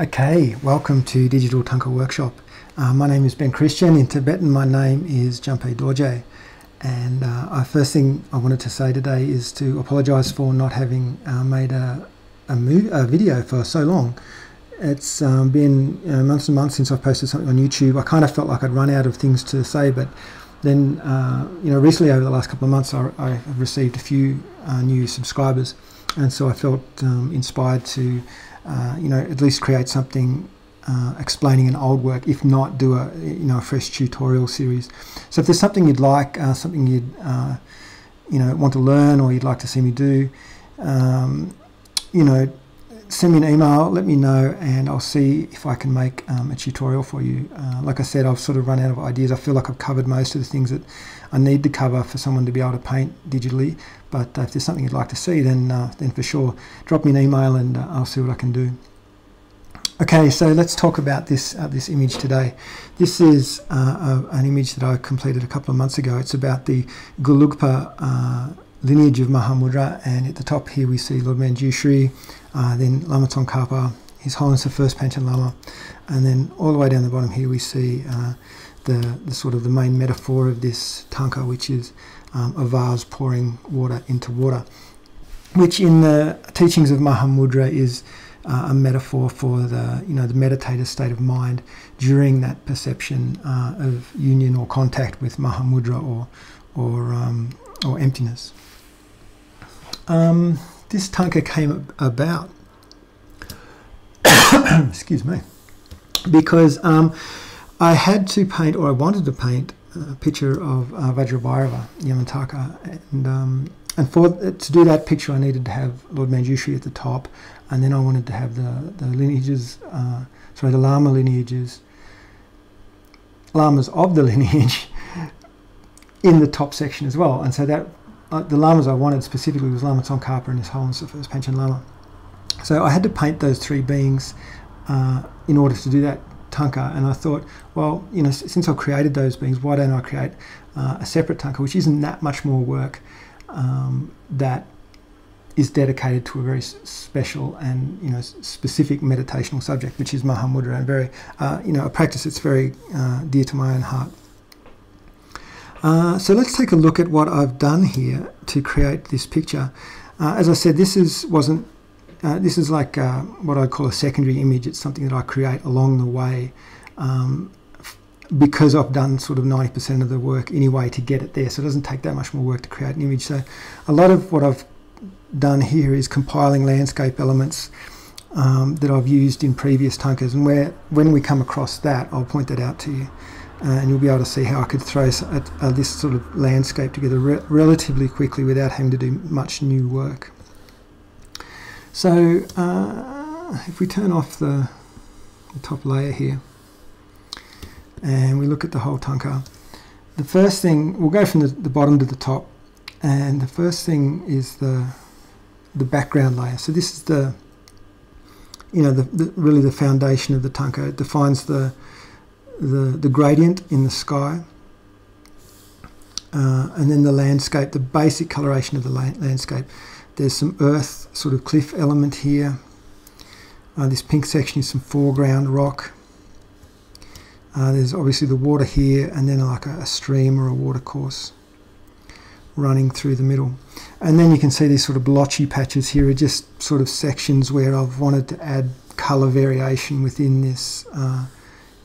Okay, welcome to Digital Thangka Workshop. Uh, my name is Ben Christian. In Tibetan, my name is Jampay Dorje. And uh, first thing I wanted to say today is to apologise for not having uh, made a, a, a, video for so long. It's um, been you know, months and months since I've posted something on YouTube. I kind of felt like I'd run out of things to say, but then, uh, you know, recently over the last couple of months, I, I received a few uh, new subscribers, and so I felt um, inspired to uh, you know, at least create something uh, explaining an old work, if not do a, you know, a fresh tutorial series. So if there's something you'd like, uh, something you'd, uh, you know, want to learn or you'd like to see me do, um, you know, send me an email, let me know, and I'll see if I can make um, a tutorial for you. Uh, like I said, I've sort of run out of ideas. I feel like I've covered most of the things that I need to cover for someone to be able to paint digitally. But uh, if there's something you'd like to see, then uh, then for sure, drop me an email and uh, I'll see what I can do. Okay, so let's talk about this uh, this image today. This is uh, a, an image that I completed a couple of months ago. It's about the Gelugpa lineage of Mahamudra, and at the top here we see Lord Manjushri, uh, then Lama Tsongkhapa, His Holiness the First Panchen Lama, and then all the way down the bottom here we see uh, the, the sort of the main metaphor of this thangka, which is um, a vase pouring water into water, which in the teachings of Mahamudra is uh, a metaphor for the you know the meditative state of mind during that perception uh, of union or contact with Mahamudra or or um, or emptiness. Um, this thangka came about, excuse me, because um, I had to paint, or I wanted to paint, a picture of uh, Vajrabhairava, Yamantaka, and um, and for to do that picture, I needed to have Lord Manjushri at the top, and then I wanted to have the the lineages, uh, sorry, the Lama lineages, lamas of the lineage, in the top section as well, and so that uh, the lamas I wanted specifically was Lama Tsongkhapa and His Holiness the First Panchen Lama. So I had to paint those three beings uh, in order to do that thangka, and I thought, well, you know, since I've created those beings, why don't I create uh, a separate thangka, which isn't that much more work, um, that is dedicated to a very special and you know specific meditational subject, which is Mahamudra, and very uh, you know a practice that's very uh, dear to my own heart. Uh, so let's take a look at what I've done here to create this picture. Uh, as I said, this is wasn't uh, this is like uh, what I call a secondary image. It's something that I create along the way um, because I've done sort of 90% of the work anyway to get it there. So it doesn't take that much more work to create an image. So a lot of what I've done here is compiling landscape elements um, that I've used in previous thangkas. And where when we come across that, I'll point that out to you uh, and you'll be able to see how I could throw a, a, this sort of landscape together re relatively quickly without having to do much new work. So uh, if we turn off the, the, top layer here and we look at the whole thangka, the first thing, we'll go from the, the bottom to the top and the first thing is the the background layer. So this is the you know the, the really the foundation of the thangka. It defines the the, the gradient in the sky, uh, and then the landscape, the basic coloration of the la landscape. There's some earth sort of cliff element here. Uh, this pink section is some foreground rock. Uh, there's obviously the water here and then like a, a stream or a watercourse running through the middle. And then you can see these sort of blotchy patches here are just sort of sections where I've wanted to add colour variation within this uh,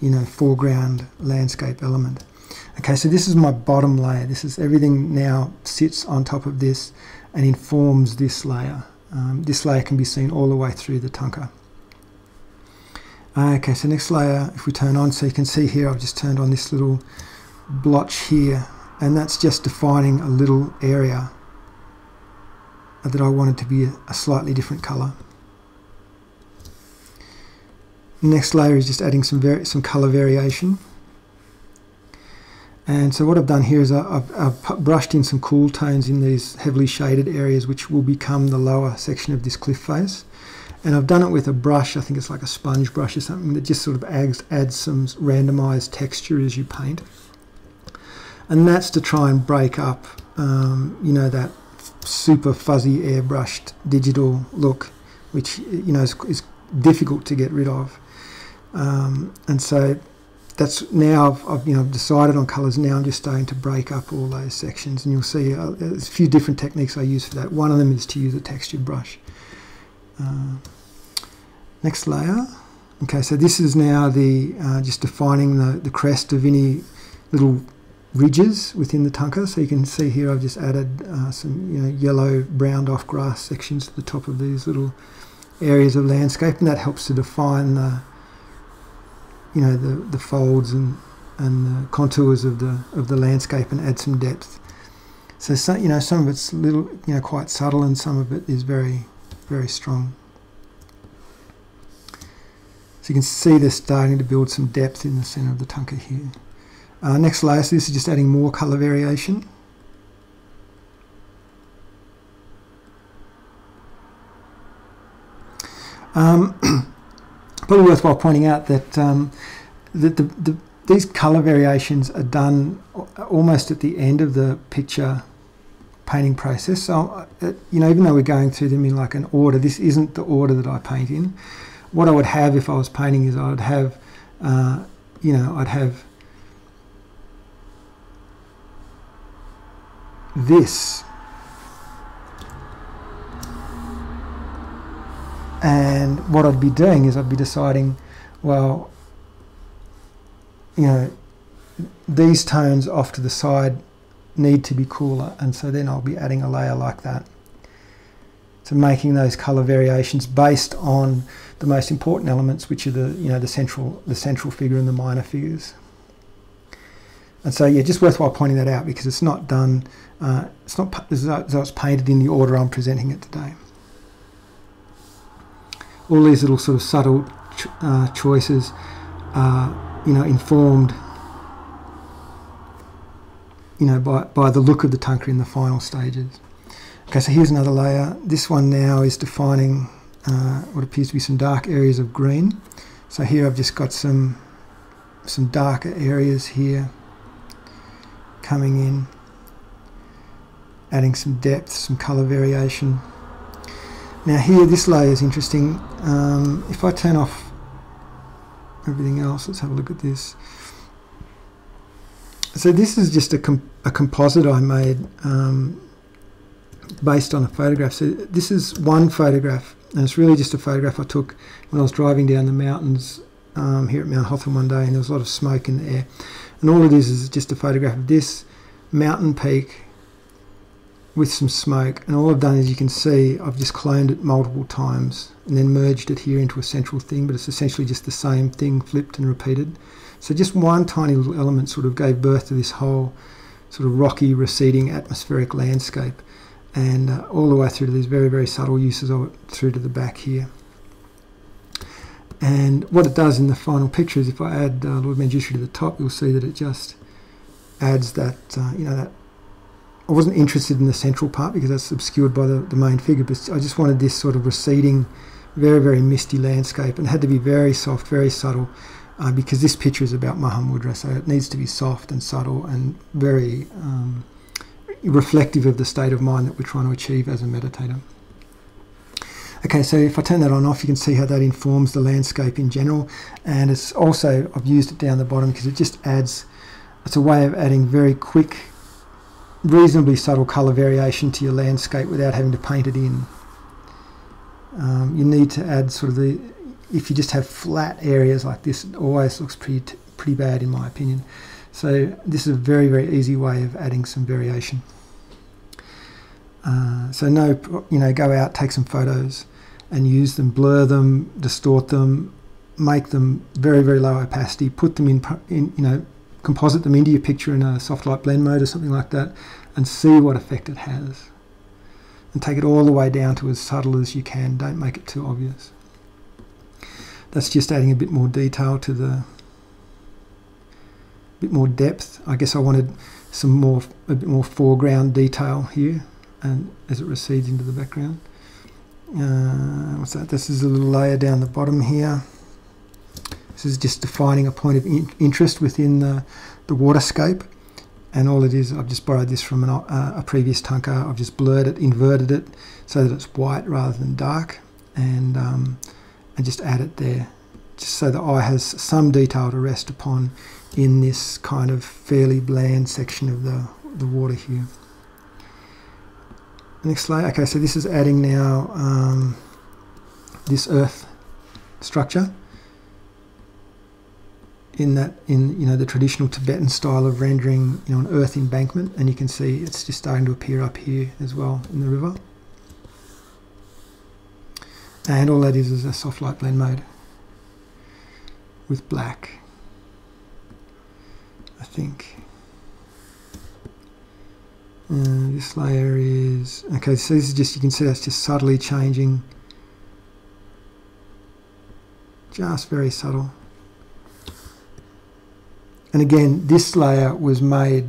you know, foreground landscape element. Okay, so this is my bottom layer. This is everything now sits on top of this and informs this layer. Um, this layer can be seen all the way through the thangka. Okay, so next layer, if we turn on, so you can see here, I've just turned on this little blotch here, and that's just defining a little area that I wanted to be a, a slightly different color. Next layer is just adding some some color variation. And so what I've done here is I've, I've, brushed in some cool tones in these heavily shaded areas which will become the lower section of this cliff face. And I've done it with a brush, I think it's like a sponge brush or something that just sort of adds, adds some randomized texture as you paint. And that's to try and break up, um, you know, that super fuzzy airbrushed digital look, which, you know, is, is difficult to get rid of. Um, and so that's now I've, I've, you know decided on colours. Now I'm just starting to break up all those sections, and you'll see uh, there's a few different techniques I use for that. One of them is to use a textured brush. Uh, next layer. Okay, so this is now the uh, just defining the, the crest of any little ridges within the thangka. So you can see here I've just added uh, some you know yellow browned off grass sections to the top of these little areas of landscape, and that helps to define the you know the, the folds and and the contours of the of the landscape and add some depth. So some, you know some of it's little you know quite subtle and some of it is very very strong. So you can see they're starting to build some depth in the center of the thangka here. Uh, next layer, so this is just adding more color variation. Um, probably worthwhile pointing out that, um, that the, the, these color variations are done almost at the end of the picture painting process. So, uh, you know, even though we're going through them in like an order, this isn't the order that I paint in what I would have if I was painting is I would have, uh, you know, I'd have this. And what I'd be doing is I'd be deciding, well, you know, these tones off to the side need to be cooler, and so then I'll be adding a layer like that. So making those colour variations based on the most important elements, which are the you know the central the central figure and the minor figures. And so yeah, just worthwhile pointing that out because it's not done. Uh, it's not as it's painted in the order I'm presenting it today. All these little sort of subtle ch uh, choices are you know informed you know by by the look of the thangka in the final stages. Okay, so here's another layer. This one now is defining uh, what appears to be some dark areas of green. So here I've just got some some darker areas here coming in, adding some depth, some colour variation. Now here this layer is interesting. Um, if I turn off everything else, let's have a look at this. So this is just a, a composite I made um, based on a photograph. So this is one photograph and it's really just a photograph I took when I was driving down the mountains um, here at Mount Hotham one day, and there was a lot of smoke in the air. And all it is is just a photograph of this mountain peak with some smoke. And all I've done is you can see I've just cloned it multiple times and then merged it here into a central thing, but it's essentially just the same thing flipped and repeated. So just one tiny little element sort of gave birth to this whole sort of rocky, receding atmospheric landscape and uh, all the way through to these very, very subtle uses of it through to the back here. And what it does in the final picture is if I add uh, Lord Manjushri to the top, you'll see that it just adds that, uh, you know, that I wasn't interested in the central part because that's obscured by the, the main figure, but I just wanted this sort of receding, very, very misty landscape and had to be very soft, very subtle uh, because this picture is about Mahamudra, so it needs to be soft and subtle and very um, reflective of the state of mind that we're trying to achieve as a meditator. Okay, so if I turn that on off, you can see how that informs the landscape in general. And it's also, I've used it down the bottom because it just adds, it's a way of adding very quick, reasonably subtle colour variation to your landscape without having to paint it in. Um, you need to add sort of the, if you just have flat areas like this, it always looks pretty, pretty bad in my opinion. So this is a very, very easy way of adding some variation. Uh, so no, you know, go out, take some photos and use them, blur them, distort them, make them very, very low opacity, put them in, in, you know, composite them into your picture in a soft light blend mode or something like that and see what effect it has. And take it all the way down to as subtle as you can. Don't make it too obvious. That's just adding a bit more detail to the, bit more depth. I guess I wanted some more, a bit more foreground detail here and as it recedes into the background. Uh, what's that? This is a little layer down the bottom here. This is just defining a point of in interest within the, the waterscape. And all it is, I've just borrowed this from an, uh, a previous thangka. I've just blurred it, inverted it, so that it's white rather than dark. And, um, and just add it there just so the eye has some detail to rest upon in this kind of fairly bland section of the, the water here. Next layer, okay, so this is adding now um, this earth structure in that in you know the traditional Tibetan style of rendering you know an earth embankment and you can see it's just starting to appear up here as well in the river. And all that is is a soft light blend mode with black I think. Uh, this layer is okay so this is just you can see that's just subtly changing. Just very subtle and again, this layer was made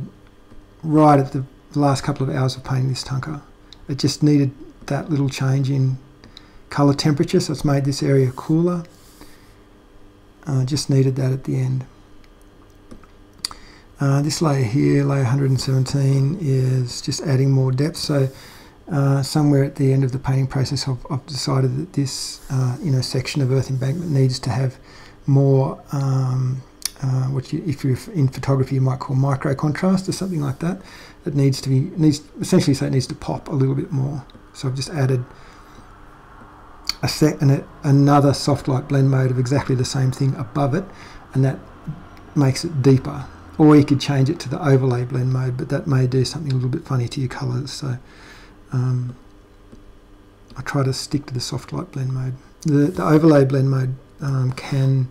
right at the last couple of hours of painting this thangka. It just needed that little change in colour temperature, so it's made this area cooler. Uh, just needed that at the end. Uh, this layer here, layer 117, is just adding more depth. So uh, somewhere at the end of the painting process, I've, I've decided that this uh, you know section of earth embankment needs to have more um, uh, you, if you're in photography you might call micro contrast or something like that. It needs to be needs essentially so it needs to pop a little bit more. So I've just added a set and another soft light blend mode of exactly the same thing above it, and that makes it deeper. Or you could change it to the overlay blend mode, but that may do something a little bit funny to your colours. So um, I try to stick to the soft light blend mode. The, the overlay blend mode um, can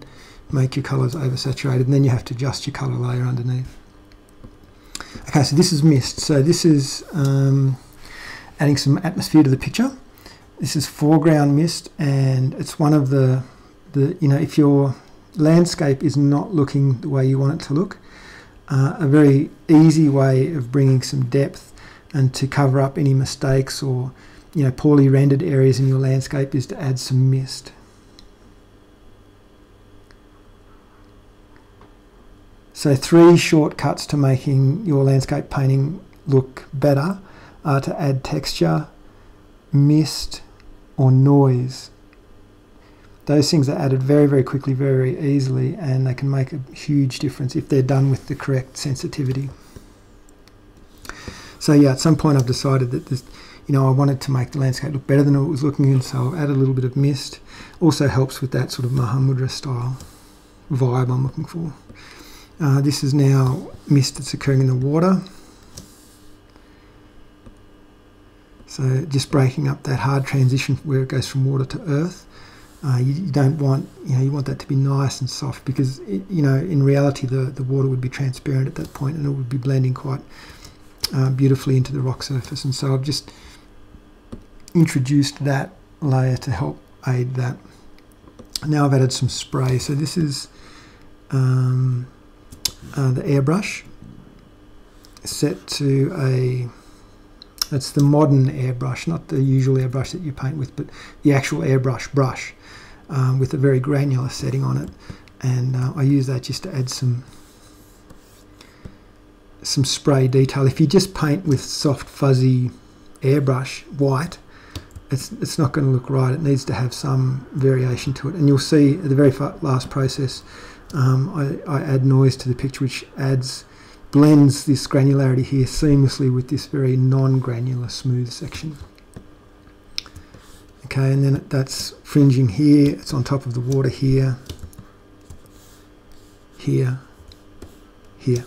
make your colours oversaturated and then you have to adjust your colour layer underneath. Okay, so this is mist. So this is um, adding some atmosphere to the picture. This is foreground mist and it's one of the, the you know, if your landscape is not looking the way you want it to look, uh, a very easy way of bringing some depth and to cover up any mistakes or you know poorly rendered areas in your landscape is to add some mist. So three shortcuts to making your landscape painting look better are to add texture, mist or noise. Those things are added very, very quickly, very, easily, and they can make a huge difference if they're done with the correct sensitivity. So yeah, at some point I've decided that this, you know, I wanted to make the landscape look better than it was looking in, so I've added a little bit of mist. Also helps with that sort of Mahamudra style vibe I'm looking for. Uh, this is now mist that's occurring in the water. So just breaking up that hard transition where it goes from water to earth. Uh, you, you, don't want, you know, you want that to be nice and soft because, it, you know, in reality the, the water would be transparent at that point and it would be blending quite uh, beautifully into the rock surface. And so I've just introduced that layer to help aid that. Now I've added some spray. So this is um, uh, the airbrush set to a it's the modern airbrush not the usual airbrush that you paint with but the actual airbrush brush um, with a very granular setting on it. And uh, I use that just to add some some spray detail. If you just paint with soft fuzzy airbrush white it's, it's not going to look right. It needs to have some variation to it. And you'll see at the very last process um, I, I, add noise to the picture which adds blends this granularity here seamlessly with this very non-granular smooth section. Okay and then that's fringing here. It's on top of the water here here here.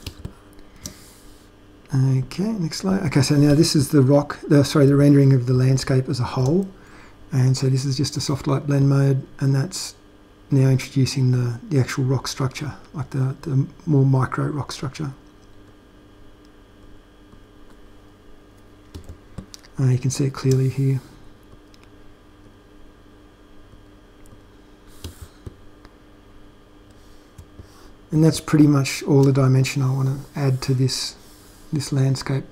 Okay next slide. Okay so now this is the rock the, sorry the rendering of the landscape as a whole. And so this is just a soft light blend mode and that's now introducing the, the actual rock structure, like the, the more micro rock structure. Uh, you can see it clearly here. And that's pretty much all the dimension I want to add to this, this landscape.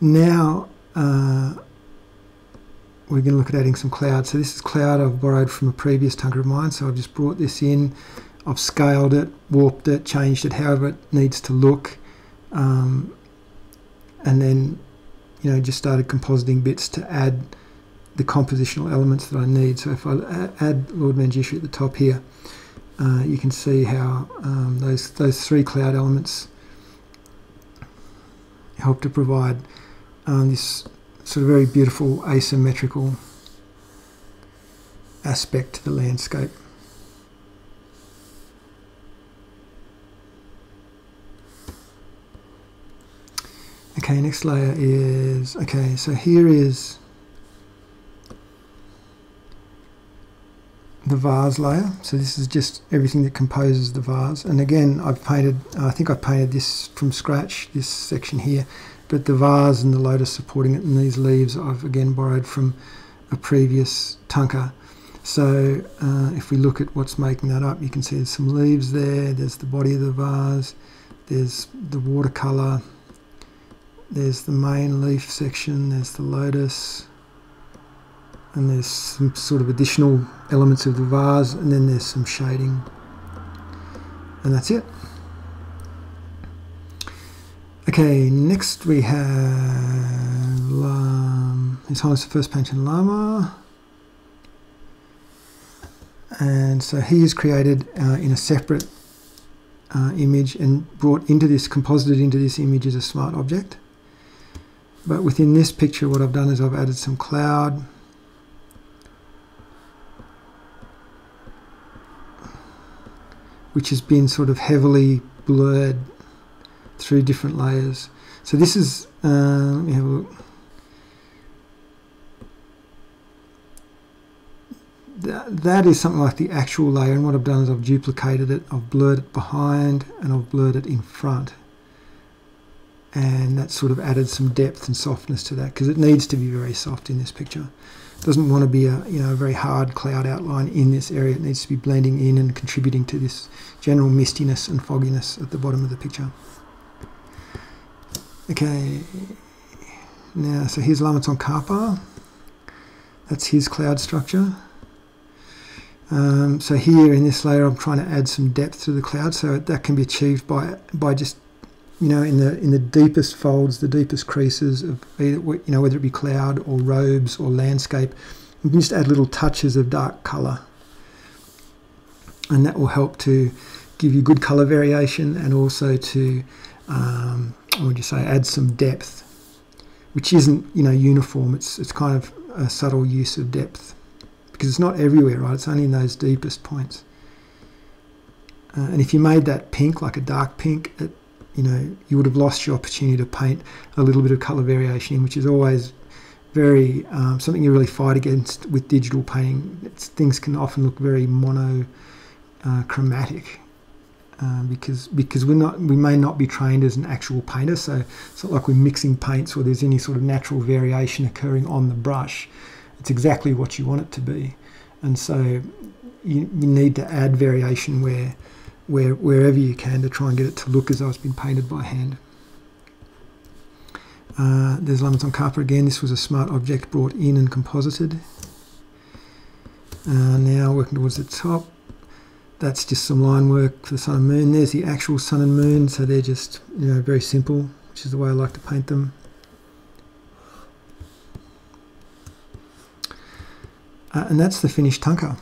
Now, uh, we're going to look at adding some cloud. So this is cloud I've borrowed from a previous thangka of mine. So I've just brought this in, I've scaled it, warped it, changed it however it needs to look. Um, and then, you know, just started compositing bits to add the compositional elements that I need. So if I add Lord Manjushri at the top here, uh, you can see how um, those those three cloud elements help to provide um, this sort of very beautiful asymmetrical aspect to the landscape. Okay, next layer is, okay, so here is the vase layer. So this is just everything that composes the vase. And again, I've painted, I think I've painted this from scratch, this section here. But the vase and the lotus supporting it and these leaves I've again borrowed from a previous thangka. So uh, if we look at what's making that up, you can see there's some leaves there, there's the body of the vase, there's the watercolour, there's the main leaf section, there's the lotus, and there's some sort of additional elements of the vase, and then there's some shading, and that's it. Okay, next we have um, His Highness the First Panchen Lama. And so he is created uh, in a separate uh, image and brought into this, composited into this image as a smart object. But within this picture, what I've done is I've added some cloud. which has been sort of heavily blurred through different layers. So this is, uh, let me have a look. That, that is something like the actual layer and what I've done is I've duplicated it, I've blurred it behind and I've blurred it in front and that sort of added some depth and softness to that because it needs to be very soft in this picture. It doesn't want to be a you know a very hard cloud outline in this area. It needs to be blending in and contributing to this general mistiness and fogginess at the bottom of the picture. Okay, now so here's Lama-Tsongkhapa. That's his cloud structure. Um, so here in this layer I'm trying to add some depth to the cloud so that can be achieved by by just you know, in the in the deepest folds, the deepest creases of either, you know, whether it be cloud or robes or landscape, you can just add little touches of dark colour, and that will help to give you good colour variation and also to, um, what would you say, add some depth, which isn't you know uniform. It's it's kind of a subtle use of depth because it's not everywhere, right? It's only in those deepest points. Uh, and if you made that pink, like a dark pink, it you know, you would have lost your opportunity to paint a little bit of colour variation which is always very um, something you really fight against with digital painting. It's, things can often look very monochromatic uh, um, because because we're not we may not be trained as an actual painter, so it's not like we're mixing paints or there's any sort of natural variation occurring on the brush. It's exactly what you want it to be, and so you, you need to add variation where where, wherever you can to try and get it to look as though it's been painted by hand. Uh, there's Lama-Tsongkhapa again. This was a smart object brought in and composited. Uh, now working towards the top. That's just some line work for the sun and moon. There's the actual sun and moon, so they're just you know very simple, which is the way I like to paint them. Uh, and that's the finished thangka.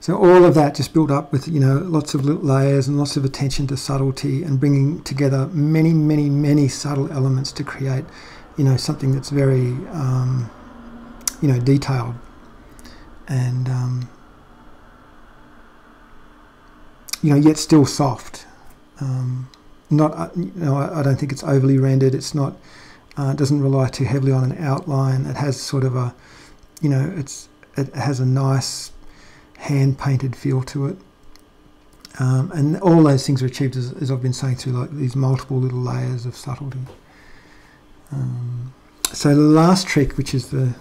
So all of that just built up with you know lots of little layers and lots of attention to subtlety and bringing together many many many subtle elements to create you know something that's very um, you know detailed and um, you know yet still soft. Um, not uh, you know I, I, don't think it's overly rendered. It's not uh, doesn't rely too heavily on an outline. It has sort of a you know it's it has a nice hand painted feel to it. Um, and all those things are achieved, as, as, I've been saying, through like these multiple little layers of subtlety. Um, so the last trick, which is the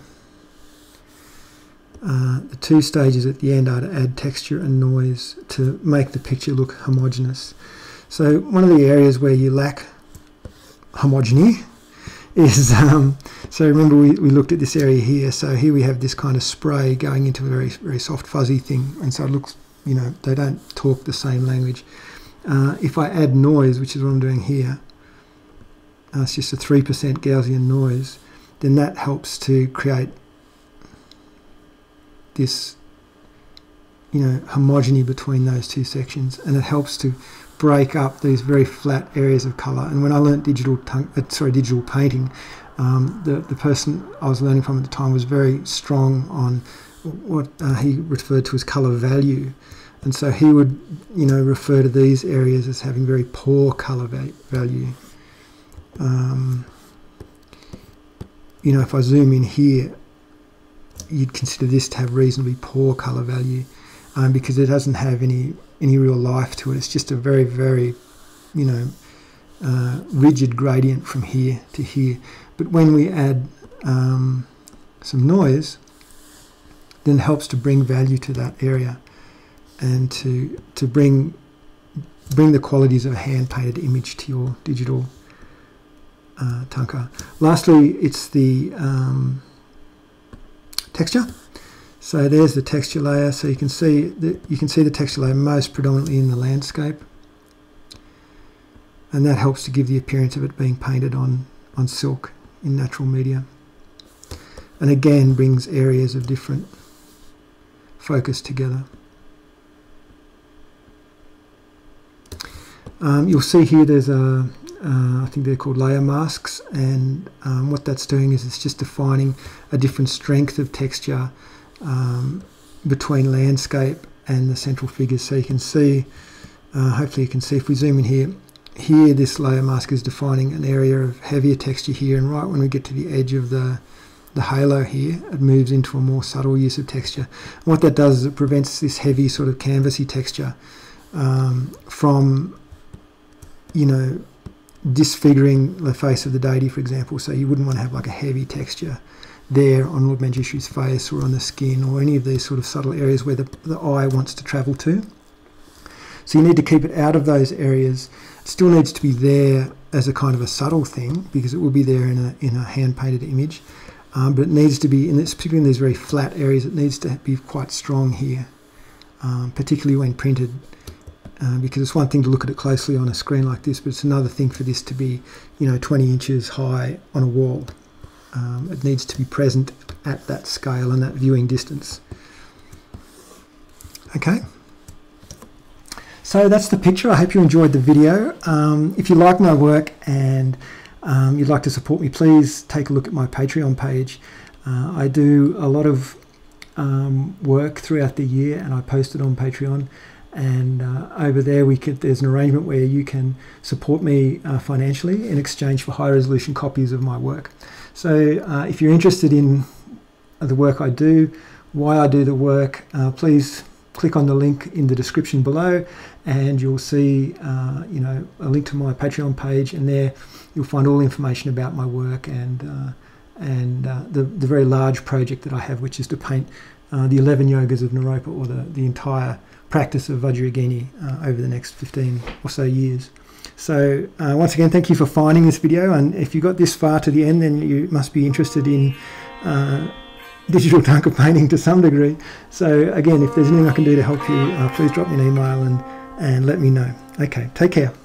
uh, the two stages at the end, are to add texture and noise to make the picture look homogeneous. So one of the areas where you lack homogeny is um, so remember we, we looked at this area here. So here we have this kind of spray going into a very very soft fuzzy thing. And so it looks you know they don't talk the same language. Uh, if I add noise which is what I'm doing here uh, it's just a 3% Gaussian noise then that helps to create this you know homogeny between those two sections and it helps to break up these very flat areas of color and when I learnt digital uh, sorry digital painting um, the, the person I was learning from at the time was very strong on what uh, he referred to as color value. And so he would you know refer to these areas as having very poor color va value. Um, you know if I zoom in here you'd consider this to have reasonably poor color value um, because it doesn't have any any real life to it. It's just a very very you know uh, rigid gradient from here to here. But when we add um, some noise, then it helps to bring value to that area and to to bring bring the qualities of a hand painted image to your digital uh, thangka. Lastly, it's the um, texture. So there's the texture layer. So you can see that you can see the texture layer most predominantly in the landscape, and that helps to give the appearance of it being painted on on silk in natural media, and again brings areas of different focus together. Um, you'll see here there's a uh, I think they're called layer masks and um, what that's doing is it's just defining a different strength of texture um, between landscape and the central figures. So you can see, uh, hopefully you can see if we zoom in here, here this layer mask is defining an area of heavier texture here and right when we get to the edge of the the halo here, it moves into a more subtle use of texture. And what that does is it prevents this heavy sort of canvasy texture um, from, you know, disfiguring the face of the deity, for example. So you wouldn't want to have like a heavy texture there on Lord Manjushri's face or on the skin or any of these sort of subtle areas where the, the eye wants to travel to. So you need to keep it out of those areas. It still needs to be there as a kind of a subtle thing because it will be there in a, in a hand painted image. Um, but it needs to be, it's particularly in these very flat areas, it needs to be quite strong here, um, particularly when printed. Uh, because it's one thing to look at it closely on a screen like this, but it's another thing for this to be, you know, 20 inches high on a wall. Um, it needs to be present at that scale and that viewing distance. Okay. So that's the picture. I hope you enjoyed the video. Um, if you like my work and um, you'd like to support me, please take a look at my Patreon page. Uh, I do a lot of um, work throughout the year and I post it on Patreon and uh, over there we could there's an arrangement where you can support me uh, financially in exchange for high resolution copies of my work. So uh, if you're interested in the work I do why I do the work uh, please click on the link in the description below and you'll see uh, you know a link to my patreon page and there you'll find all the information about my work and uh, and the, the very large project that I have which is to paint the 11 yogas of Naropa or the, the entire practice of Vajrayogini uh, over the next 15 or so years. So uh, once again, thank you for finding this video. And if you got this far to the end, then you must be interested in uh, digital thangka painting to some degree. So again, if there's anything I can do to help you, uh, please drop me an email and, and let me know. Okay, take care.